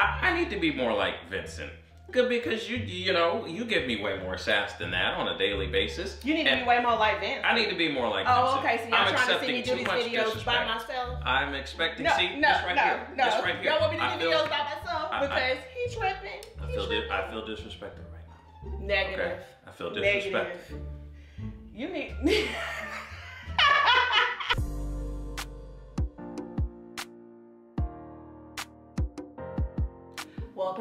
I, I need to be more like Vincent. Good because you you know you give me way more sass than that on a daily basis. You need to be way more like Vince. I need to be more like. Oh, Vincent. okay. So y'all I'm trying to see me do these videos by myself? I'm expecting. No, see no, this right no, here. no. This right here. Y'all want me to I do videos by myself I- I- because he tripping. I feel tripping. I feel disrespected right now. Negative. Okay. I feel disrespected. Negative. You need.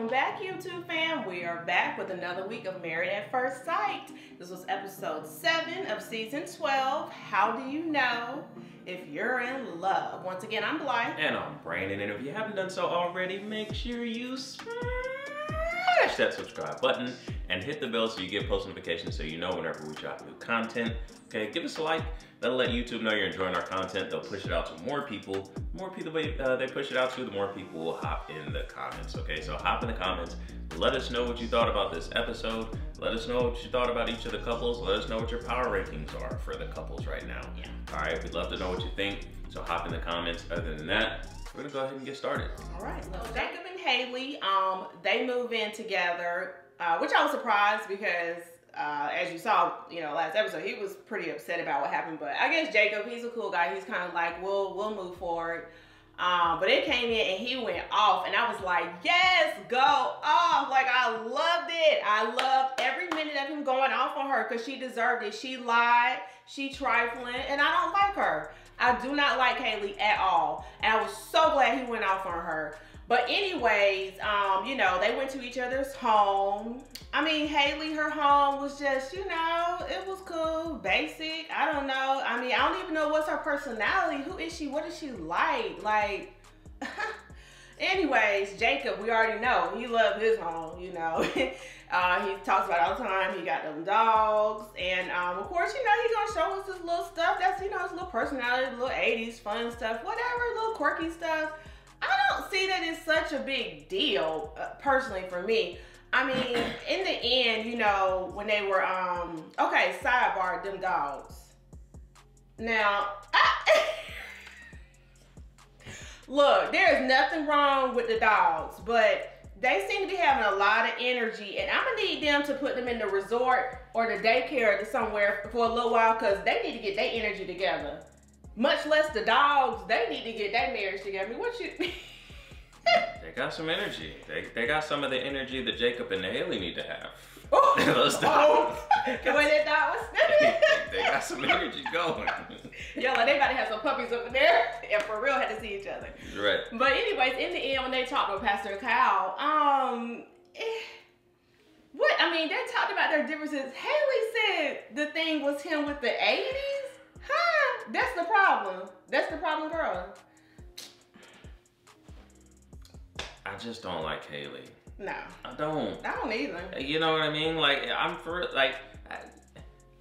Back, YouTube fam. We are back with another week of Married at First Sight. This was episode 7 of season 12. How do you know if you're in love? Once again, I'm Blythe. And I'm Brandon, and if you haven't done so already, make sure you smash that subscribe button and hit the bell so you get post notifications so you know whenever we drop new content. Okay, give us a like. That'll let YouTube know you're enjoying our content. They'll push it out to more people. The more people they, uh, they push it out to, the more people will hop in the comments. Okay, so hop in the comments. Let us know what you thought about this episode. Let us know what you thought about each of the couples. Let us know what your power rankings are for the couples right now. Yeah. All right, we'd love to know what you think. So hop in the comments. Other than that, we're gonna go ahead and get started. All right. So Jacob and Haley, um, they move in together, uh, which I was surprised because, uh, as you saw, you know, last episode, he was pretty upset about what happened. But I guess Jacob, he's a cool guy. He's kind of like, we'll we'll move forward. Um, but it came in and he went off, and I was like, yes, go off. Like I loved it. I loved every minute of him going off on her because she deserved it. She lied. She trifling, and I don't like her. I do not like Haley at all. And I was so glad he went off on her. But anyways, um, you know, they went to each other's home. I mean, Haley, her home was just, you know, it was cool, basic. I don't know. I mean, I don't even know what's her personality. Who is she? What is she like? Like, anyways, Jacob, we already know he loved his home. You know, uh, he talks about all the time. He got them dogs, and um, of course, you know, he's gonna show us his little stuff. That's you know his little personality, little '80s fun stuff, whatever, little quirky stuff. I don't see that it's such a big deal, uh, personally, for me. I mean, in the end, you know, when they were, um, okay, sidebar, them dogs. Now, I, look, there's nothing wrong with the dogs, but they seem to be having a lot of energy, and I'm gonna need them to put them in the resort or the daycare or somewhere for a little while because they need to get their energy together. Much less the dogs, they need to get their marriage together. I mean, what you? They got some energy. They, they got some of the energy that Jacob and Haley need to have. Oh, Those oh. dogs. the way that dog was they, they got some energy going. Yo, like they about to have some puppies over there, and for real had to see each other. right. But anyways, in the end, when they talked with Pastor Cal, um, eh, what I mean, they talked about their differences. Haley said the thing was him with the '80s. That's the problem. That's the problem, girl. I just don't like Haley. No, I don't. I don't either. You know what I mean? Like I'm for like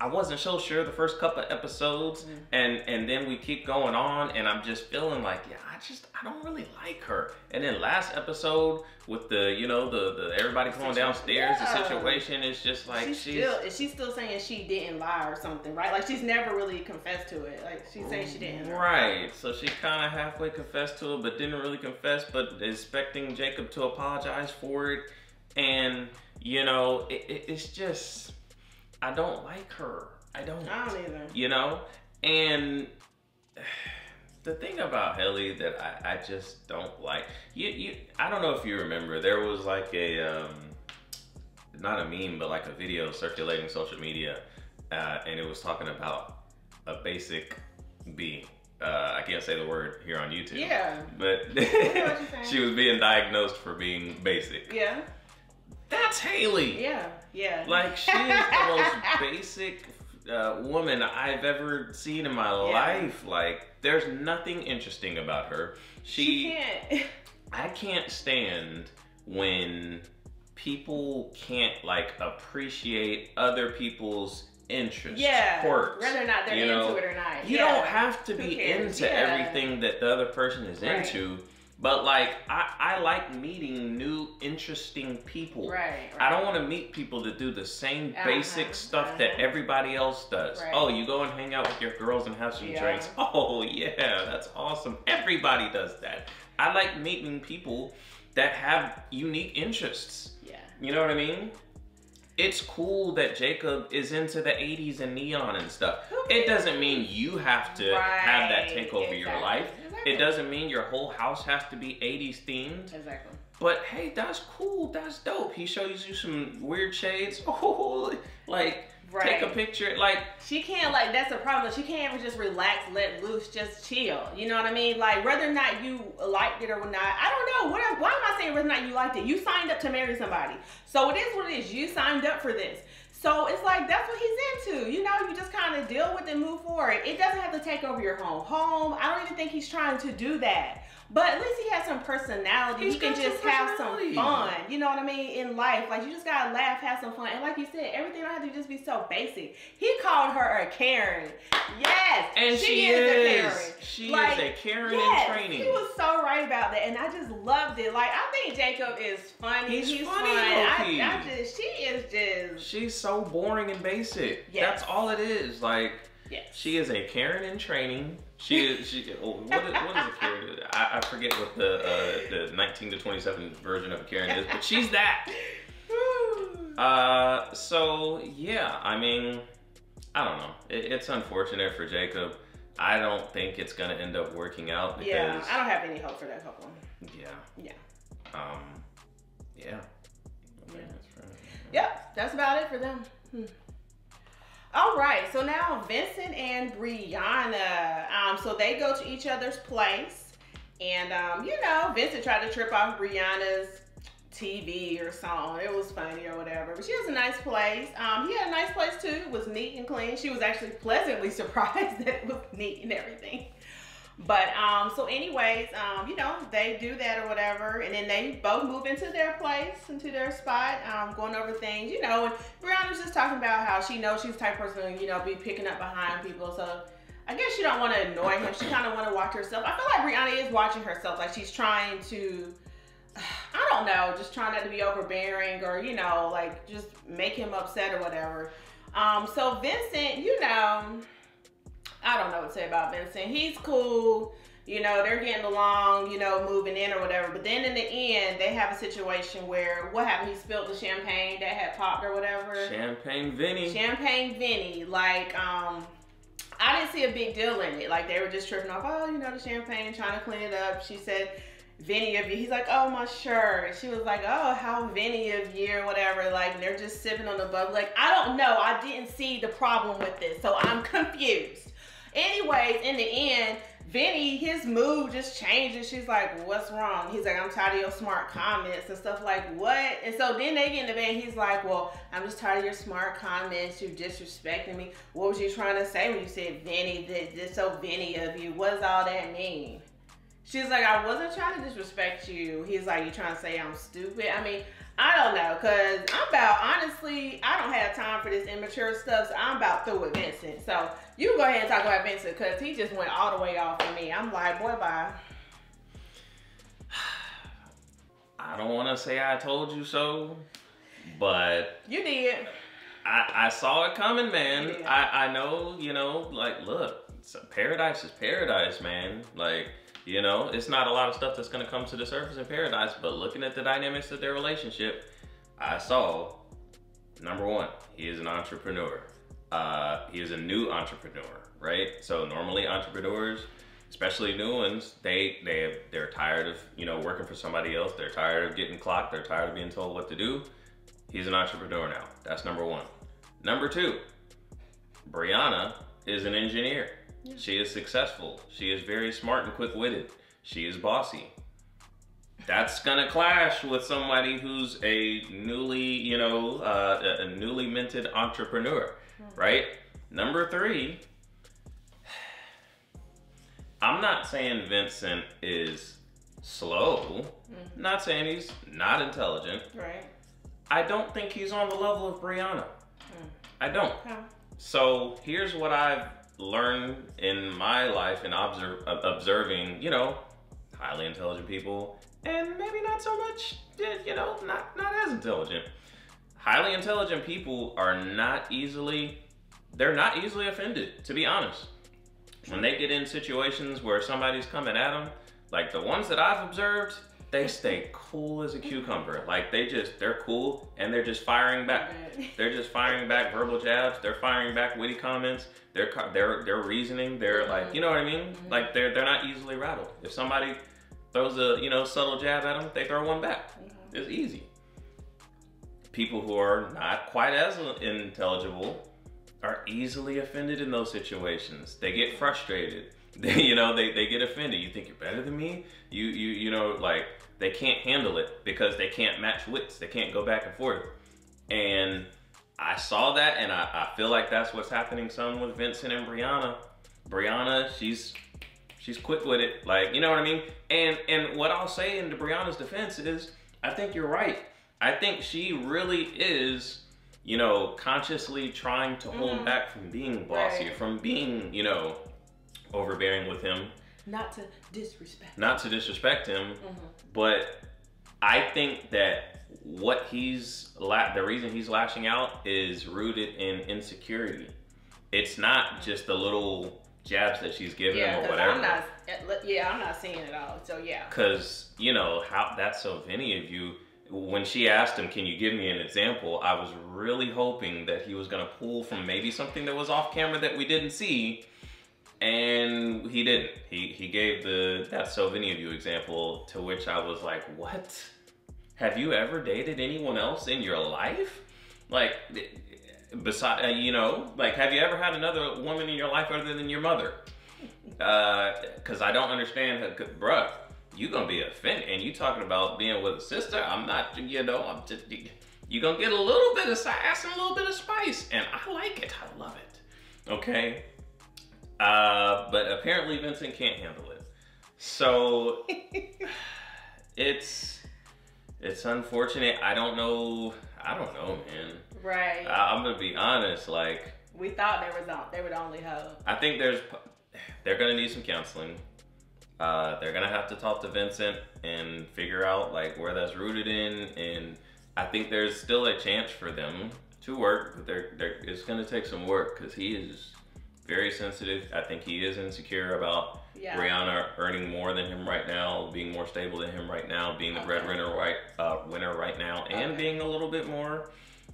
I, wasn't so sure the first couple of episodes, Mm. and and then we keep going on, and I'm just feeling like yeah, I just I don't really like her. And then last episode with the you know the the everybody going downstairs, Yeah. the situation is just like she's, she's, still is she still saying she didn't lie or something, right? Like she's never really confessed to it. Like she's saying she didn't. Right. So she kind of halfway confessed to it, but didn't really confess, but expecting Jacob to apologize for it. And, you know, it, it, it's just, I don't like her. I don't. I don't either. You know? And the thing about Haley that I, I just don't like, you, you, I don't know if you remember, there was like a, um, not a meme, but like a video circulating social media, uh, and it was talking about a basic being. Uh, I can't say the word here on YouTube. Yeah. But know what you're saying. she was being diagnosed for being basic. Yeah. That's Haley. Yeah. Yeah. Like she is the most basic uh, woman I've ever seen in my Yeah. life. Like there's nothing interesting about her. she She, can't. I can't stand when people can't like appreciate other people's interests, Yeah. quirks. Whether or not they're into know? it or not. You yeah. don't have to be into Yeah. everything that the other person is Right. into. But like I, I like meeting new interesting people. Right. I don't want to meet people that do the same basic stuff that uh-huh. everybody else does. Right. Oh, you go and hang out with your girls and have some Yeah. drinks. Oh yeah, that's awesome. Everybody does that. I like meeting people that have unique interests. Yeah. You know what I mean? It's cool that Jacob is into the 80s and neon and stuff. It doesn't mean you have to have that take over your life. It doesn't mean your whole house has to be 80s themed. Exactly. But hey, that's cool. That's dope. He shows you some weird shades. Oh, like take a picture. Like She can't like that's the problem. She can't ever just relax, let loose, just chill. You know what I mean? Like whether or not you liked it or not, I don't know. What why am I saying whether or not you liked it? You signed up to marry somebody, so it is what it is. You signed up for this. So it's like that's what he's into. You know, you just kind of deal with it, move forward. It doesn't have to take over your home. Home, I don't even think he's trying to do that. But at least he has some personality. He's he can just have some fun. You know what I mean? In life, like you just gotta laugh, have some fun, and like you said, everything don't have to just be so basic. He called her a Karen. Yes, and she, a is. Karen. She Like, is a Karen yes, in training. He was so right about that, and I just loved it. Like I think Jacob is funny. He's He's, funny, fun. I. I just she is just She's so boring and basic. Yes. That's all it is. Like yes. she is a Karen in training. She is. She. oh, What is, what is a Karen? I, I forget what the uh, the 19 to 27 version of a Karen is, but she's that. Uh, so yeah, I mean, I don't know. It, it's unfortunate for Jacob. I don't think it's gonna end up working out because yeah, I don't have any hope for that couple. yeah, Yeah. um, yeah. Yeah. that's. Yep, that's about it for them. Hmm. All right, so now Vincent and Brianna. Um, so they go to each other's place, and um, you know, Vincent tried to trip off Brianna's TV or song. It was funny or whatever. But she has a nice place. Um, he had a nice place too. It was neat and clean. She was actually pleasantly surprised that it was neat and everything. But um, so anyways, um, you know, they do that or whatever, and then they both move into their place, into their spot, um, going over things, you know. And Brianna's just talking about how she knows she's type person, you know, be picking up behind people. So I guess she don't want to annoy him. She kind of want to watch herself. I feel like Brianna is watching herself, like she's trying to. I don't know, just trying not to be overbearing or, you know, like just make him upset or whatever. Um, so Vincent, you know, I don't know what to say about Vincent. He's cool. You know, they're getting along, you know, moving in or whatever. But then in the end, they have a situation where what happened? He spilled the champagne that had popped or whatever. Champagne Vinny. Champagne Vinny. Like, um, I didn't see a big deal in it. Like they were just tripping off, oh, you know, the champagne, trying to clean it up. She said, Vinny of you. He's like, oh, my shirt. She was like, oh, how Vinny of you or whatever. Like, they're just sipping on the bubble. Like, I don't know. I didn't see the problem with this. So I'm confused. Anyways, in the end, Vinny, his mood just changes. She's like, what's wrong? He's like, I'm tired of your smart comments and stuff like, what? And so then they get in the bed he's like, well, I'm just tired of your smart comments. You disrespecting me. What was you trying to say when you said Vinny, this, this so Vinny of you? What does all that mean? She's like, I wasn't trying to disrespect you. He's like, you trying to say I'm stupid? I mean, I don't know, cause I'm about honestly, I don't have time for this immature stuff. So I'm about through with Vincent. So you go ahead and talk about Vincent, cause he just went all the way off for me. I'm like, boy, bye. I don't want to say I told you so, but You did. I, I saw it coming, man. I, I know, you know, like, look, paradise is paradise, man. Like, you know, it's not a lot of stuff that's to come to the surface in paradise, but looking at the dynamics of their relationship, I saw number one, he is an entrepreneur. Uh, he is a new entrepreneur, right? So normally entrepreneurs, especially new ones, they they have, they're tired of you know working for somebody else. They're tired of getting clocked. They're tired of being told what to do. He's an entrepreneur now. That's number one. Number two, Brianna is an engineer. She is successful. She is very smart and quick-witted. She is bossy. That's gonna clash with somebody who's a newly, you know, uh, a newly minted entrepreneur, hmm. right? Number three, I'm not saying Vincent is slow. Hmm. Not saying he's not intelligent. Right. I don't think he's on the level of Brianna. Hmm. I don't. Okay. So here's what I've learned in my life and observe, observing, you know, highly intelligent people, and maybe not so much, you know, not not as intelligent. Highly intelligent people are not easily, they're not easily offended. To be honest, when they get in situations where somebody's coming at them, like the ones that I've observed, they stay cool as a cucumber. Like they just they're cool and they're just firing back. They're just firing back verbal jabs. They're firing back witty comments. They're they're they're reasoning. They're like you know what I mean. Mm-hmm. Like they're they're not easily rattled. If somebody throws a you know subtle jab at them, they throw one back. Mm-hmm. It's easy. People who are not quite as intelligible are easily offended in those situations. They get frustrated. They, you know, they, they get offended. You think you're better than me? You you you know, like they can't handle it because they can't match wits. They can't go back and forth. And I saw that and I, I feel like that's what's happening some with Vincent and Brianna. Brianna, she's she's quick with it. Like, you know what I mean? And and what I'll say in Brianna's defense is I think you're right. I think she really is you know, consciously trying to hold mm-hmm. back from being bossy, right. from being, you know, overbearing with him. Not to disrespect. Not to disrespect him, mm-hmm. but I think that what he's la- the reason he's lashing out is rooted in insecurity. It's not just the little jabs that she's giving yeah, him or whatever. I'm not, yeah, I'm not seeing it all. So yeah. Because you know how that's so Vinny of you when she asked him, "Can you give me an example?" I was really hoping that he was going to pull from maybe something that was off camera that we didn't see, and he didn't. He he gave the "That's so Vinny of you" example, to which I was like, "What? Have you ever dated anyone else in your life? Like, beside uh, you know, like, have you ever had another woman in your life other than your mother?" Because uh, I don't understand, bruh you gonna be offended. And you talking about being with a sister, I'm not, you know, I'm just, you gonna get a little bit of sass and a little bit of spice. And I like it, I love it, okay? Uh, but apparently Vincent can't handle it. So, it's, it's unfortunate. I don't know, I don't know, man. Right. I, I'm gonna be honest, like. We thought they was on, they were the only hoe. I think there's, they're gonna need some counseling. Uh, they're gonna have to talk to Vincent and figure out like where that's rooted in, and I think there's still a chance for them to work, but they're, they're, it's gonna take some work because he is very sensitive. I think he is insecure about yeah. Brianna earning more than him right now, being more stable than him right now, being the okay. breadwinner right uh, winner right now, and okay. being a little bit more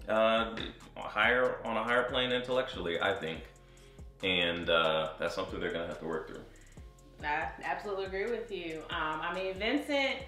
uh, higher on a higher plane intellectually. I think, and uh, that's something they're gonna have to work through. I absolutely agree with you. Um, I mean, Vincent,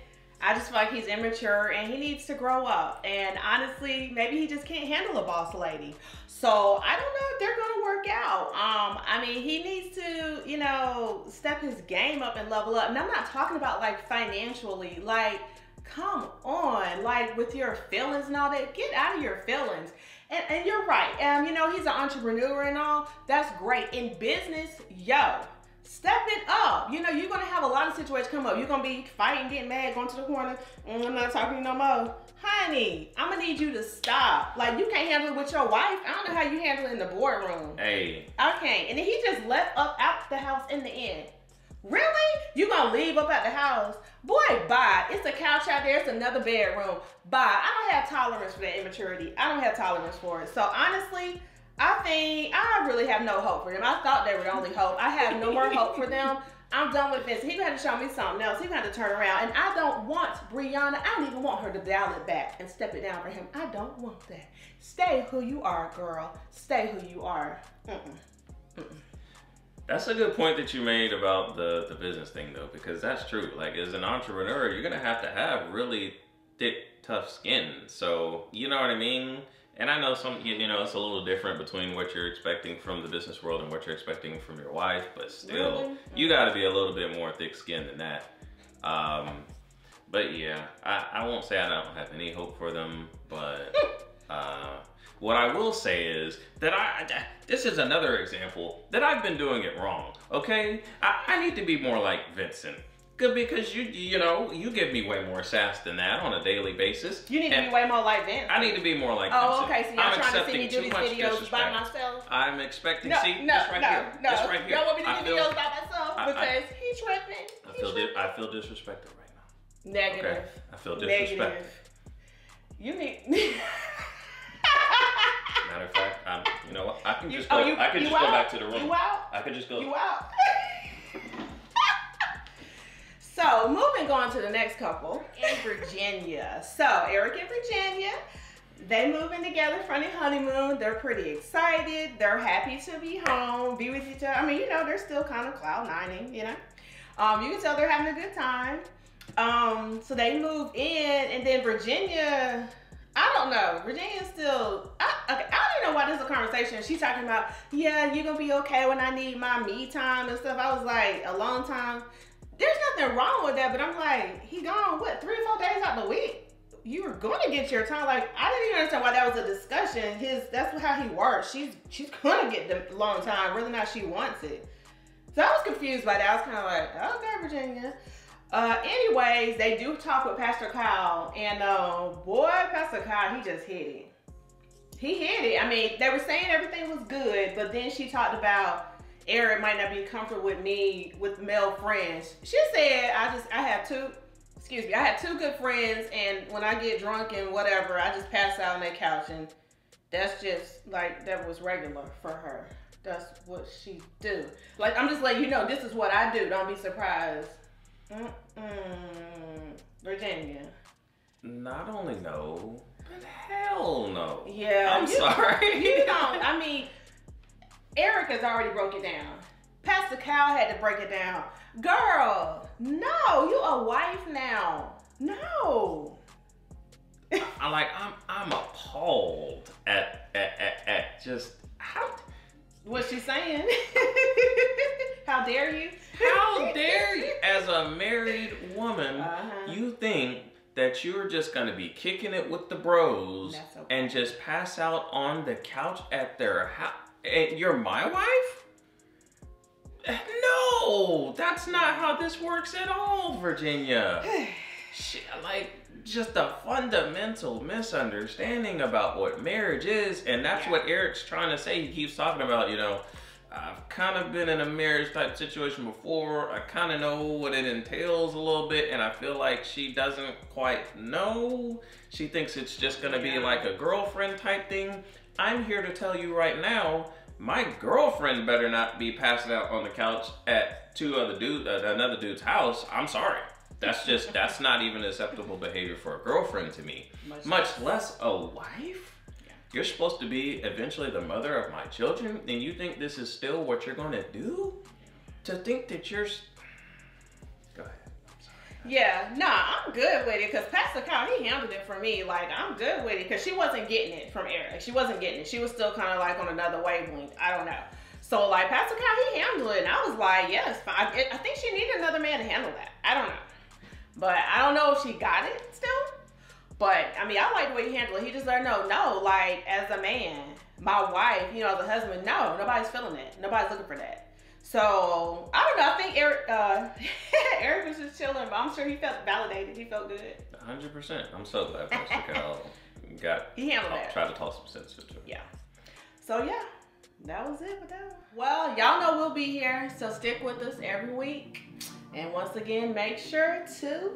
I just feel like he's immature and he needs to grow up. And honestly, maybe he just can't handle a boss lady. So I don't know if they're to work out. Um, I mean, he needs to, you know, step his game up and level up. And I'm not talking about like financially, like, come on, like with your feelings and all that, get out of your feelings. And, and you're right. Um, you know, he's an entrepreneur and all. That's great. In business, yo, Step it up. You know, you're gonna have a lot of situations come up. You're gonna be fighting, getting mad, going to the corner. Mm, I'm not talking no more. Honey, I'm gonna need you to stop. Like you can't handle it with your wife. I don't know how you handle it in the boardroom. Hey. Okay. And then he just left up out the house in the end. Really? You gonna leave up at the house? Boy, bye. It's a couch out there. It's another bedroom. Bye. I don't have tolerance for that immaturity. I don't have tolerance for it. So honestly, I think I really have no hope for them. I thought they were the only hope. I have no more hope for them. I'm done with this. He had to show me something else. He had to turn around. And I don't want Brianna. I don't even want her to dial it back and step it down for him. I don't want that. Stay who you are, girl. Stay who you are. Mm-mm. Mm-mm. That's a good point that you made about the, the business thing, though, because that's true. Like, as an entrepreneur, you're to have to have really thick, tough skin. So, you know what I mean? And I know some, you know, it's a little different between what you're expecting from the business world and what you're expecting from your wife, but still, really? you got to be a little bit more thick-skinned than that. Um, but yeah, I, I won't say I don't have any hope for them, but uh, what I will say is that I, I, this is another example that I've been doing it wrong. Okay, I, I need to be more like Vincent. Good because you you know you give me way more sass than that on a daily basis. You need to be way more like Vince. I need to be more like. Oh, okay. So you're trying to see me do these videos by myself. I'm expecting. No, see, no, this right no, here. no. This right here. Y'all want me to do videos by myself I, because I, he's tripping. I feel di- I feel disrespected right now. Negative. Okay? I feel disrespected. Negative. You need. Matter of fact, I'm, you know what? I can just you, go. Oh, you, I can just out? go back to the room. You out? I can just go. You out? So moving on to the next couple in Virginia. So Eric and Virginia, they moving together for their honeymoon. They're pretty excited. They're happy to be home, be with each other. I mean, you know, they're still kind of cloud nining, you know. Um, you can tell they're having a good time. Um, so they move in, and then Virginia. I don't know. Virginia's still. I, okay, I don't even know why this is a conversation. She's talking about, yeah, you're gonna be okay when I need my me time and stuff. I was like, a long time. There's nothing wrong with that, but I'm like, he gone what three or four days out the week you were to get your time. Like I didn't even understand why that was a discussion. His that's how he works. She's she's gonna get the long time, whether or not she wants it. So I was confused by that. I was kind of like, okay, Virginia. Uh, anyways, they do talk with Pastor Cal, and uh, boy, Pastor Cal, he just hit it. He hit it. I mean, they were saying everything was good, but then she talked about Eric might not be comfortable with me with male friends. She said, I just I have two excuse me, I have two good friends, and when I get drunk and whatever, I just pass out on that couch, and that's just like that was regular for her. That's what she do. Like I'm just letting you know, this is what I do. Don't be surprised. Mm-mm. Virginia. Not only no, but hell no. Yeah, I'm you, sorry. you don't. I mean, Eric has already broke it down. Pastor Cal had to break it down. Girl, no, you a wife now. No. I'm like I'm I'm appalled at at, at, at just how what she saying? how dare you? How dare you? As a married woman, uh-huh. you think that you're just gonna be kicking it with the bros okay. and just pass out on the couch at their house. And you're my wife? No, that's not how this works at all, Virginia. Shit, like just a fundamental misunderstanding about what marriage is, and that's yeah. what Eric's trying to say. He keeps talking about, you know, I've kind of been in a marriage type situation before. I kind of know what it entails a little bit, and I feel like she doesn't quite know. She thinks it's just gonna yeah. be like a girlfriend type thing. I'm here to tell you right now my girlfriend better not be passing out on the couch at two other dude, uh, another dude's house. I'm sorry. That's just that's not even acceptable behavior for a girlfriend to me, much, much less a wife. Yeah. You're supposed to be eventually the mother of my children, and you think this is still what you're going to do? To think that you're yeah, nah, I'm good with it because Pastor Cal, he handled it for me. Like, I'm good with it because she wasn't getting it from Eric. She wasn't getting it. She was still kind of like on another wavelength. I don't know. So, like, Pastor Cal, he handled it. And I was like, yes, I, I think she needed another man to handle that. I don't know. But I don't know if she got it still. But, I mean, I like the way he handled it. He just let her know, no, like, as a man, my wife, you know, as a husband, no, nobody's feeling it. Nobody's looking for that. So I don't know. I think Eric uh, Eric was just chilling, but I'm sure he felt validated. He felt good. hundred percent. I'm so glad Pastor Cal got he handled that. Try to toss some sense into it. Yeah. So yeah, that was it with that. Well, y'all know we'll be here, so stick with us every week. And once again, make sure to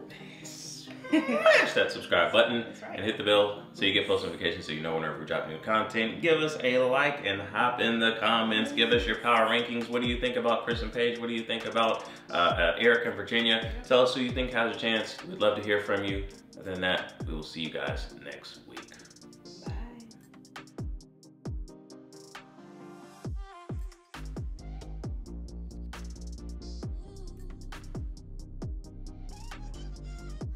smash that subscribe button right. and hit the bell so you get post notifications so you know whenever we drop new content. Give us a like and hop in the comments. Give us your power rankings. What do you think about Chris and Paige? What do you think about uh, uh, Eric and Virginia? Tell us who you think has a chance. We'd love to hear from you. Other than that, we will see you guys next week.